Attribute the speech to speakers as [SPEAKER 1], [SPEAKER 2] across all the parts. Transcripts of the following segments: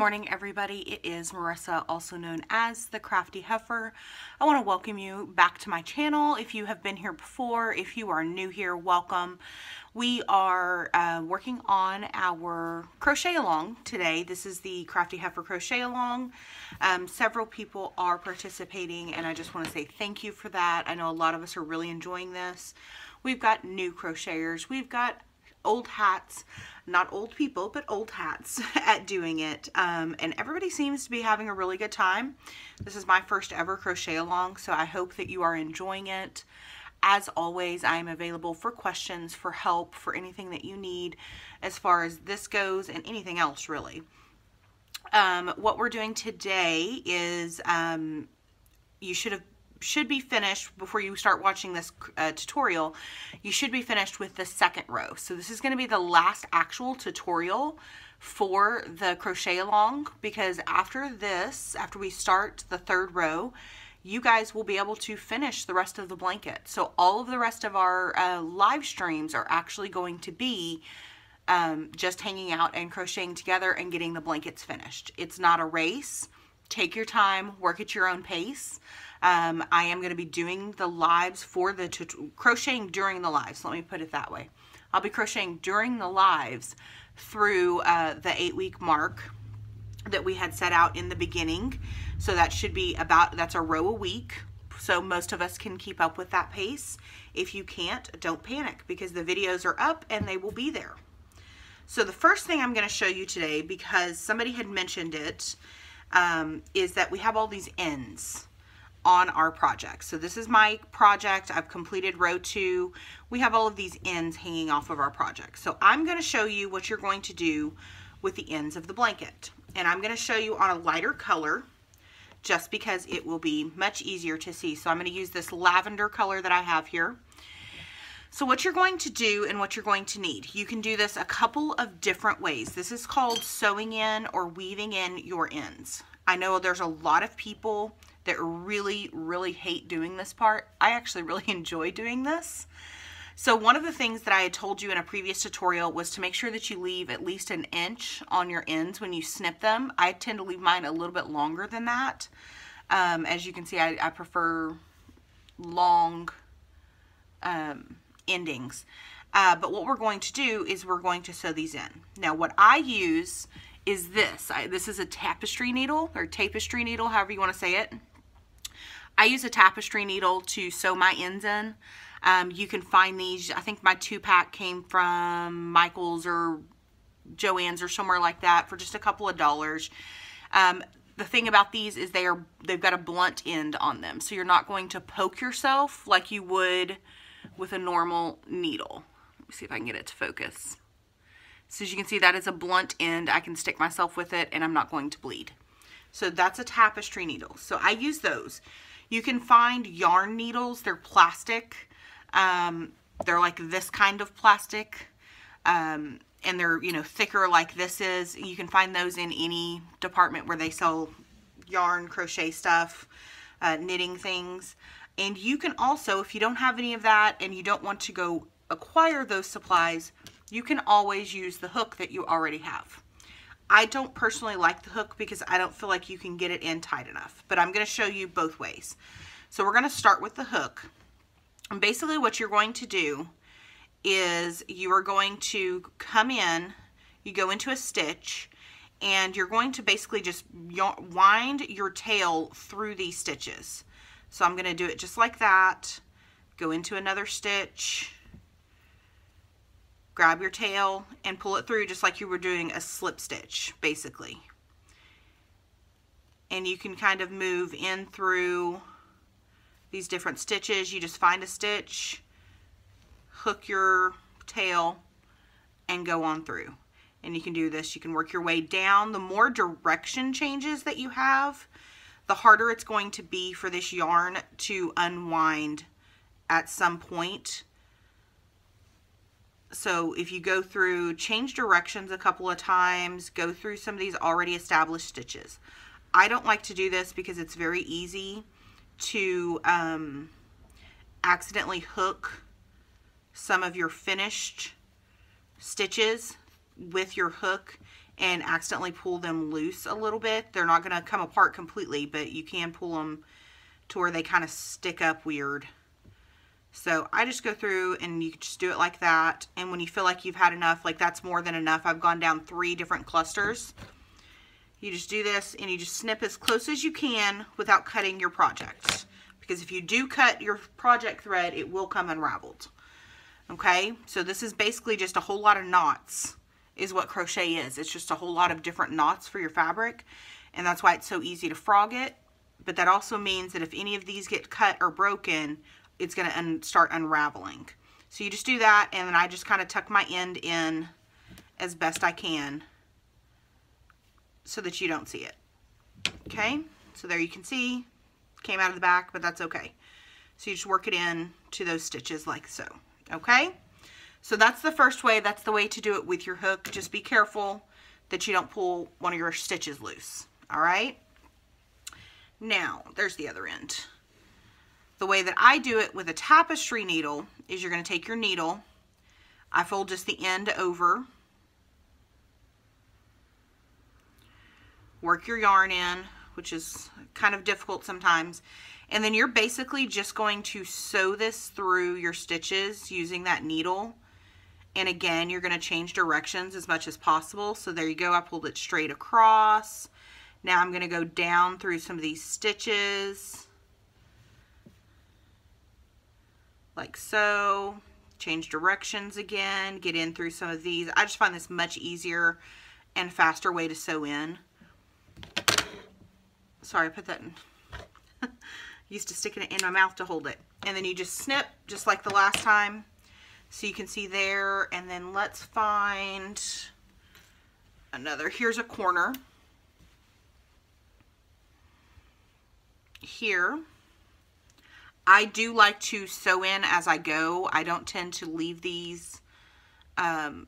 [SPEAKER 1] morning everybody, it is Marissa, also known as the Crafty Heifer. I want to welcome you back to my channel. If you have been here before, if you are new here, welcome. We are uh, working on our crochet along today. This is the Crafty Heifer crochet along. Um, several people are participating and I just want to say thank you for that. I know a lot of us are really enjoying this. We've got new crocheters. We've got old hats not old people, but old hats at doing it. Um, and everybody seems to be having a really good time. This is my first ever crochet along, so I hope that you are enjoying it. As always, I am available for questions, for help, for anything that you need as far as this goes and anything else really. Um, what we're doing today is um, you should have should be finished before you start watching this uh, tutorial you should be finished with the second row. So this is going to be the last actual tutorial for the crochet along because after this after we start the third row you guys will be able to finish the rest of the blanket. So all of the rest of our uh, live streams are actually going to be um, just hanging out and crocheting together and getting the blankets finished. It's not a race. Take your time work at your own pace um, I am going to be doing the lives for the crocheting during the lives. Let me put it that way. I'll be crocheting during the lives through uh, the eight week mark that we had set out in the beginning. So that should be about, that's a row a week. So most of us can keep up with that pace. If you can't, don't panic because the videos are up and they will be there. So the first thing I'm going to show you today, because somebody had mentioned it, um, is that we have all these ends on our project. So this is my project. I've completed row two. We have all of these ends hanging off of our project. So I'm going to show you what you're going to do with the ends of the blanket. And I'm going to show you on a lighter color just because it will be much easier to see. So I'm going to use this lavender color that I have here. So what you're going to do and what you're going to need, you can do this a couple of different ways. This is called sewing in or weaving in your ends. I know there's a lot of people that really, really hate doing this part. I actually really enjoy doing this. So one of the things that I had told you in a previous tutorial was to make sure that you leave at least an inch on your ends when you snip them. I tend to leave mine a little bit longer than that. Um, as you can see, I, I prefer long um, endings. Uh, but what we're going to do is we're going to sew these in. Now what I use is this. I, this is a tapestry needle or tapestry needle, however you want to say it. I use a tapestry needle to sew my ends in. Um, you can find these, I think my two pack came from Michael's or Joann's or somewhere like that for just a couple of dollars. Um, the thing about these is they are they've got a blunt end on them so you're not going to poke yourself like you would with a normal needle. Let me see if I can get it to focus. So as you can see that is a blunt end. I can stick myself with it and I'm not going to bleed. So that's a tapestry needle. So I use those you can find yarn needles. They're plastic. Um, they're like this kind of plastic. Um, and they're, you know, thicker like this is. You can find those in any department where they sell yarn, crochet stuff, uh, knitting things. And you can also, if you don't have any of that and you don't want to go acquire those supplies, you can always use the hook that you already have. I don't personally like the hook because I don't feel like you can get it in tight enough, but I'm going to show you both ways. So we're going to start with the hook. And basically what you're going to do is you are going to come in, you go into a stitch, and you're going to basically just wind your tail through these stitches. So I'm going to do it just like that, go into another stitch, grab your tail and pull it through just like you were doing a slip stitch basically. And you can kind of move in through these different stitches. You just find a stitch hook your tail and go on through. And you can do this. You can work your way down. The more direction changes that you have the harder it's going to be for this yarn to unwind at some point so if you go through, change directions a couple of times, go through some of these already established stitches. I don't like to do this because it's very easy to um, accidentally hook some of your finished stitches with your hook and accidentally pull them loose a little bit. They're not going to come apart completely, but you can pull them to where they kind of stick up weird. So I just go through and you just do it like that. And when you feel like you've had enough, like that's more than enough. I've gone down three different clusters. You just do this and you just snip as close as you can without cutting your project. Because if you do cut your project thread, it will come unraveled. Okay, so this is basically just a whole lot of knots is what crochet is. It's just a whole lot of different knots for your fabric. And that's why it's so easy to frog it. But that also means that if any of these get cut or broken, it's going to un start unraveling. So you just do that, and then I just kind of tuck my end in as best I can so that you don't see it. Okay, so there you can see, came out of the back, but that's okay. So you just work it in to those stitches like so, okay? So that's the first way, that's the way to do it with your hook. Just be careful that you don't pull one of your stitches loose, all right? Now, there's the other end. The way that I do it with a tapestry needle is you're going to take your needle, I fold just the end over, work your yarn in, which is kind of difficult sometimes, and then you're basically just going to sew this through your stitches using that needle. And again, you're going to change directions as much as possible. So there you go. I pulled it straight across. Now I'm going to go down through some of these stitches. Like so. Change directions again, get in through some of these. I just find this much easier and faster way to sew in. Sorry, I put that in. Used to sticking it in my mouth to hold it. And then you just snip, just like the last time. So you can see there. And then let's find another. Here's a corner. Here. I do like to sew in as I go. I don't tend to leave these um,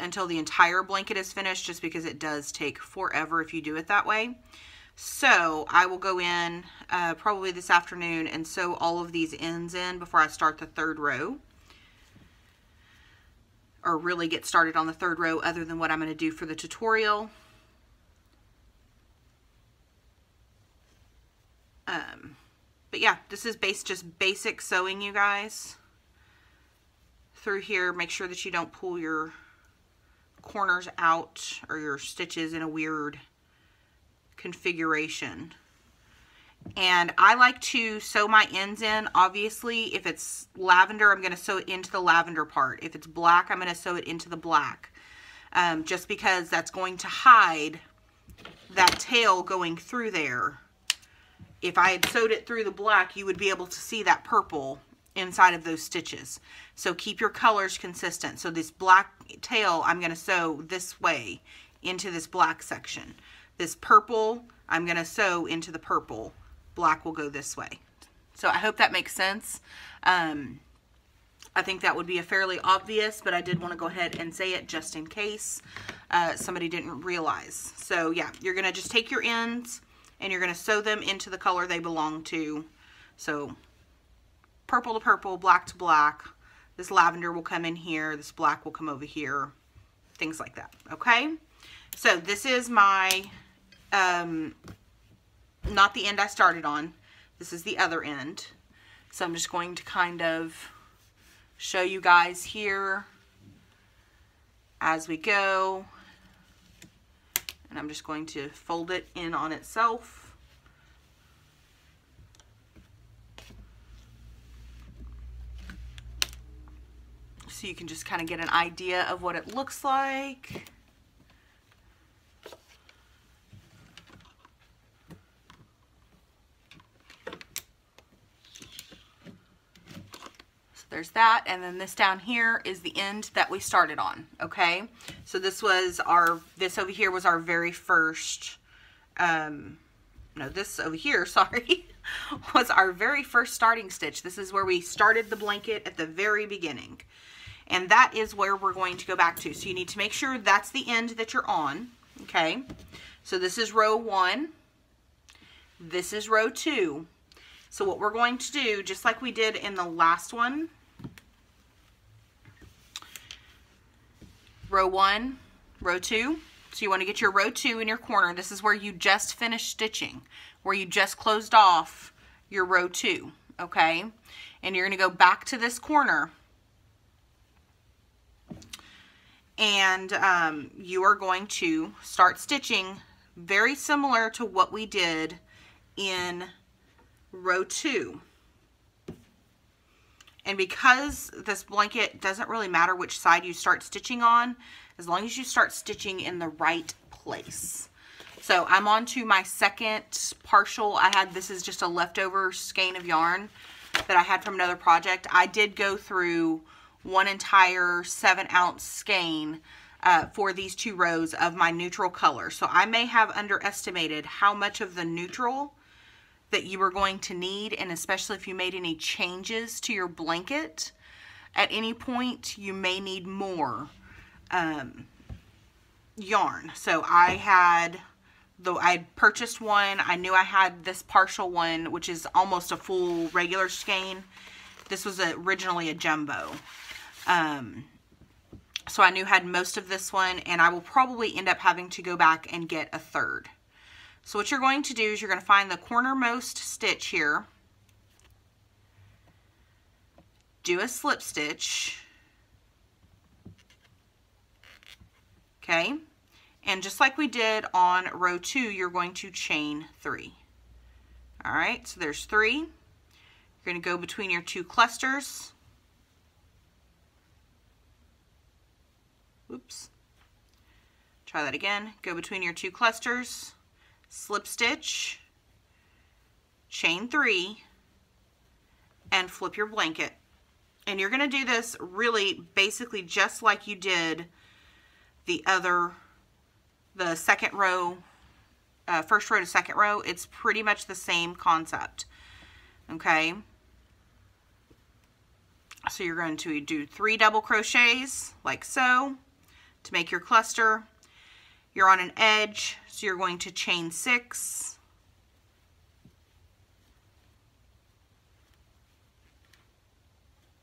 [SPEAKER 1] until the entire blanket is finished just because it does take forever if you do it that way. So I will go in uh, probably this afternoon and sew all of these ends in before I start the third row. Or really get started on the third row other than what I'm going to do for the tutorial. Um, but yeah, this is base just basic sewing, you guys. Through here, make sure that you don't pull your corners out or your stitches in a weird configuration. And I like to sew my ends in. Obviously, if it's lavender, I'm going to sew it into the lavender part. If it's black, I'm going to sew it into the black. Um, just because that's going to hide that tail going through there if I had sewed it through the black, you would be able to see that purple inside of those stitches. So keep your colors consistent. So this black tail, I'm going to sew this way into this black section. This purple, I'm going to sew into the purple. Black will go this way. So I hope that makes sense. Um, I think that would be a fairly obvious, but I did want to go ahead and say it just in case uh, somebody didn't realize. So yeah, you're going to just take your ends, and you're going to sew them into the color they belong to. So purple to purple, black to black. This lavender will come in here. This black will come over here. Things like that. Okay. So this is my, um, not the end I started on. This is the other end. So I'm just going to kind of show you guys here as we go and I'm just going to fold it in on itself. So you can just kind of get an idea of what it looks like. So there's that and then this down here is the end that we started on okay so this was our this over here was our very first um no this over here sorry was our very first starting stitch. This is where we started the blanket at the very beginning. And that is where we're going to go back to. So you need to make sure that's the end that you're on okay? So this is row one. This is row two. So what we're going to do, just like we did in the last one, row one, row two. So you want to get your row two in your corner. This is where you just finished stitching, where you just closed off your row two, okay? And you're going to go back to this corner and um, you are going to start stitching very similar to what we did in row two. And because this blanket doesn't really matter which side you start stitching on, as long as you start stitching in the right place. So I'm on to my second partial. I had, this is just a leftover skein of yarn that I had from another project. I did go through one entire seven ounce skein uh, for these two rows of my neutral color. So I may have underestimated how much of the neutral that you were going to need and especially if you made any changes to your blanket at any point you may need more um, yarn. So I had though I had purchased one, I knew I had this partial one, which is almost a full regular skein. This was originally a jumbo. Um, so I knew I had most of this one, and I will probably end up having to go back and get a third. So what you're going to do is you're going to find the cornermost stitch here, do a slip stitch, okay, and just like we did on row two, you're going to chain three. All right, so there's three. You're going to go between your two clusters. Oops. Try that again. Go between your two clusters slip stitch, chain three, and flip your blanket. And you're going to do this really basically just like you did the other, the second row, uh, first row to second row. It's pretty much the same concept. Okay. So you're going to do three double crochets like so to make your cluster. You're on an edge, so you're going to chain six.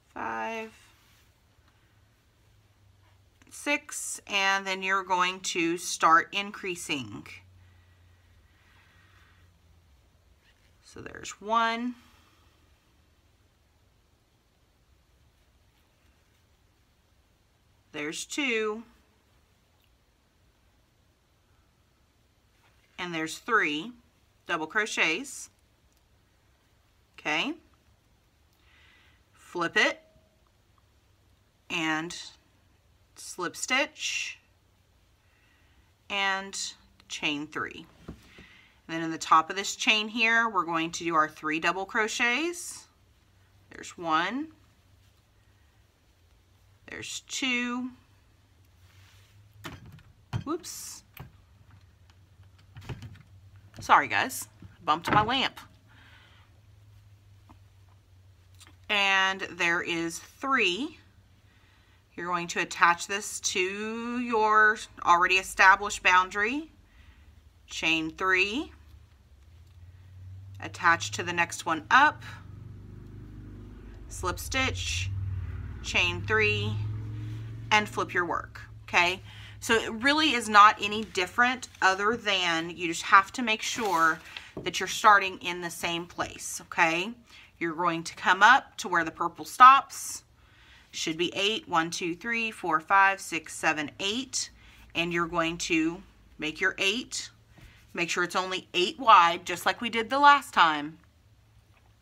[SPEAKER 1] Five, six, and then you're going to start increasing. So there's one, there's two, and there's three double crochets. Okay. Flip it and slip stitch and chain three. And then in the top of this chain here, we're going to do our three double crochets. There's one, there's two, whoops, Sorry, guys. Bumped my lamp. And there is three. You're going to attach this to your already established boundary. Chain three. Attach to the next one up. Slip stitch. Chain three. And flip your work. Okay. So it really is not any different other than you just have to make sure that you're starting in the same place, okay? You're going to come up to where the purple stops. Should be eight, one, two, three, four, five, six, seven, eight. And you're going to make your eight. Make sure it's only eight wide, just like we did the last time.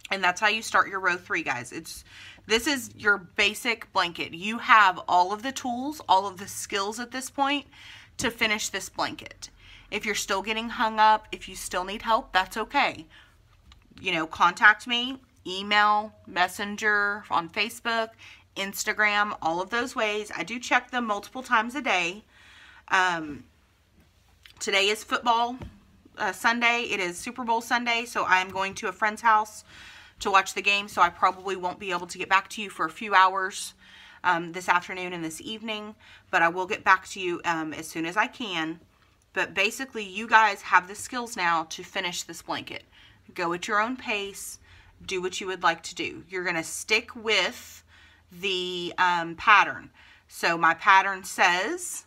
[SPEAKER 1] And that's how you start your row three, guys. It's this is your basic blanket. You have all of the tools, all of the skills at this point to finish this blanket. If you're still getting hung up, if you still need help, that's okay. You know, contact me, email, messenger, on Facebook, Instagram, all of those ways. I do check them multiple times a day. Um, today is football uh, Sunday. It is Super Bowl Sunday, so I am going to a friend's house to watch the game, so I probably won't be able to get back to you for a few hours um, this afternoon and this evening, but I will get back to you um, as soon as I can. But basically, you guys have the skills now to finish this blanket. Go at your own pace. Do what you would like to do. You're going to stick with the um, pattern. So my pattern says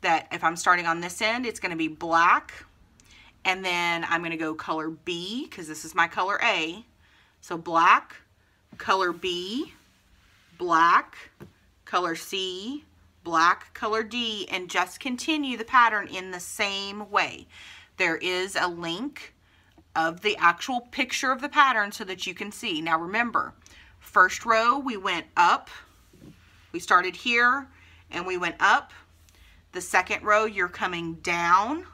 [SPEAKER 1] that if I'm starting on this end, it's going to be black. And then I'm going to go color B because this is my color A. So black, color B, black, color C, black, color D, and just continue the pattern in the same way. There is a link of the actual picture of the pattern so that you can see. Now remember, first row we went up, we started here and we went up. The second row you're coming down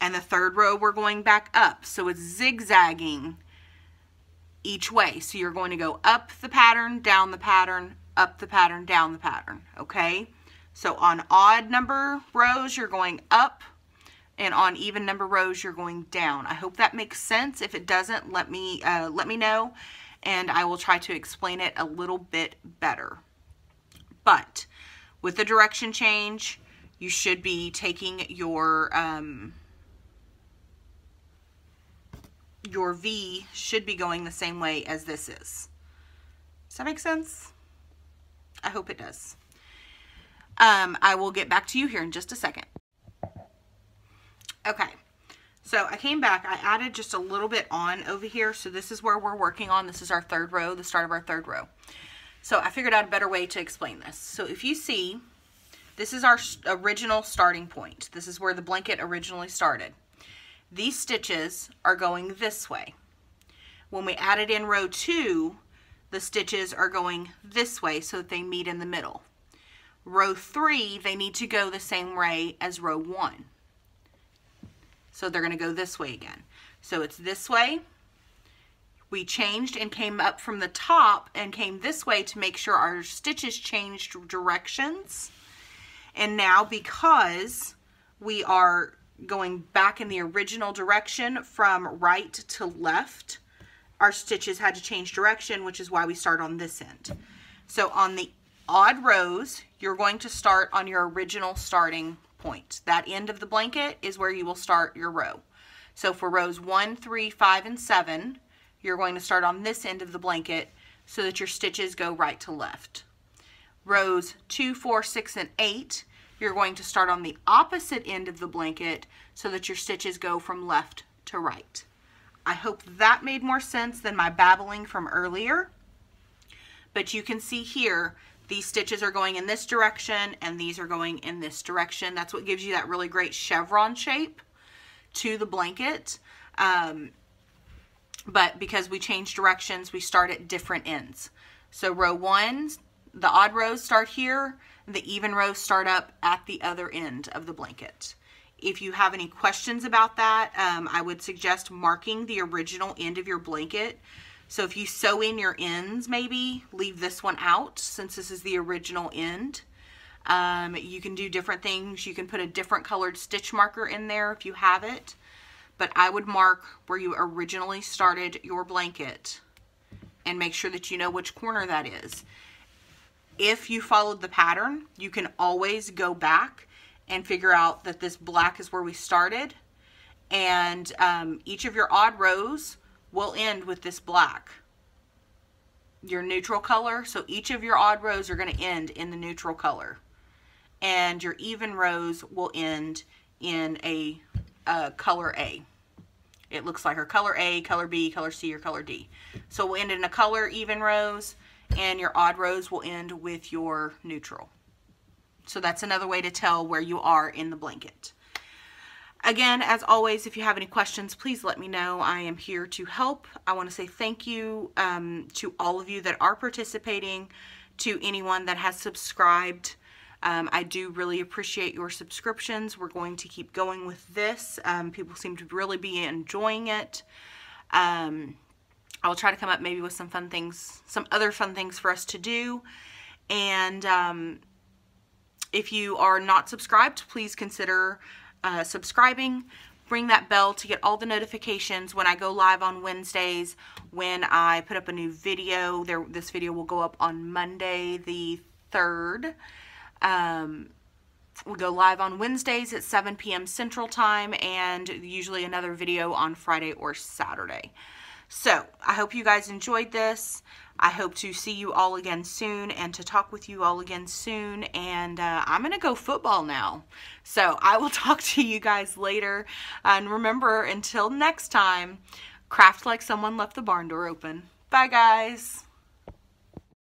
[SPEAKER 1] and the third row we're going back up. So it's zigzagging each way. So you're going to go up the pattern, down the pattern, up the pattern, down the pattern, okay? So on odd number rows, you're going up, and on even number rows, you're going down. I hope that makes sense. If it doesn't, let me, uh, let me know, and I will try to explain it a little bit better. But with the direction change, you should be taking your, um, your V should be going the same way as this is. Does that make sense? I hope it does. Um, I will get back to you here in just a second. Okay, so I came back. I added just a little bit on over here. So this is where we're working on. This is our third row, the start of our third row. So I figured out a better way to explain this. So if you see, this is our original starting point. This is where the blanket originally started. These stitches are going this way. When we added in row two, the stitches are going this way so that they meet in the middle. Row three, they need to go the same way as row one. So they're gonna go this way again. So it's this way. We changed and came up from the top and came this way to make sure our stitches changed directions. And now because we are going back in the original direction from right to left, our stitches had to change direction, which is why we start on this end. So on the odd rows, you're going to start on your original starting point. That end of the blanket is where you will start your row. So for rows 1, 3, 5, and 7, you're going to start on this end of the blanket so that your stitches go right to left. Rows 2, 4, 6, and 8, you're going to start on the opposite end of the blanket so that your stitches go from left to right. I hope that made more sense than my babbling from earlier. But you can see here, these stitches are going in this direction and these are going in this direction. That's what gives you that really great chevron shape to the blanket. Um, but because we change directions, we start at different ends. So row one, the odd rows start here, the even rows start up at the other end of the blanket. If you have any questions about that, um, I would suggest marking the original end of your blanket. So if you sew in your ends, maybe leave this one out since this is the original end. Um, you can do different things. You can put a different colored stitch marker in there if you have it. But I would mark where you originally started your blanket and make sure that you know which corner that is if you followed the pattern, you can always go back and figure out that this black is where we started. And um, each of your odd rows will end with this black. Your neutral color, so each of your odd rows are going to end in the neutral color. And your even rows will end in a, a color A. It looks like our color A, color B, color C, or color D. So we'll end in a color even rows and your odd rows will end with your neutral. So that's another way to tell where you are in the blanket. Again, as always, if you have any questions, please let me know. I am here to help. I want to say thank you um, to all of you that are participating, to anyone that has subscribed. Um, I do really appreciate your subscriptions. We're going to keep going with this. Um, people seem to really be enjoying it. Um, I'll try to come up maybe with some fun things, some other fun things for us to do. And um, if you are not subscribed, please consider uh, subscribing. Ring that bell to get all the notifications when I go live on Wednesdays, when I put up a new video. There, This video will go up on Monday the 3rd. Um, we go live on Wednesdays at 7 p.m. Central Time and usually another video on Friday or Saturday. So I hope you guys enjoyed this. I hope to see you all again soon and to talk with you all again soon. And uh, I'm going to go football now. So I will talk to you guys later. And remember, until next time, craft like someone left the barn door open. Bye, guys.